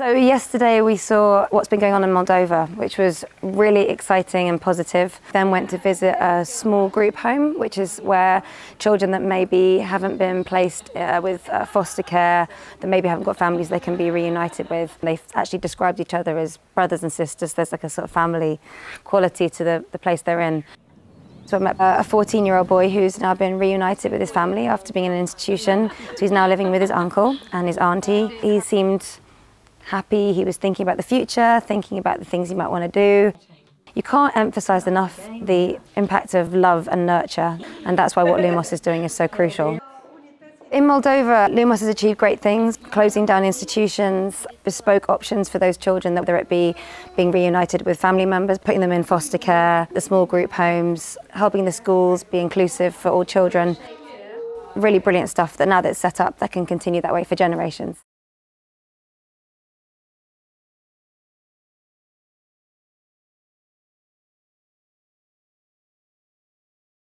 So yesterday we saw what's been going on in Moldova, which was really exciting and positive. Then went to visit a small group home, which is where children that maybe haven't been placed uh, with uh, foster care, that maybe haven't got families they can be reunited with. They've actually described each other as brothers and sisters. There's like a sort of family quality to the, the place they're in. So I met a 14 year old boy who's now been reunited with his family after being in an institution. So he's now living with his uncle and his auntie. He seemed happy, he was thinking about the future, thinking about the things he might want to do. You can't emphasise enough the impact of love and nurture, and that's why what Lumos is doing is so crucial. In Moldova, Lumos has achieved great things, closing down institutions, bespoke options for those children, whether it be being reunited with family members, putting them in foster care, the small group homes, helping the schools be inclusive for all children. Really brilliant stuff that now that it's set up, that can continue that way for generations.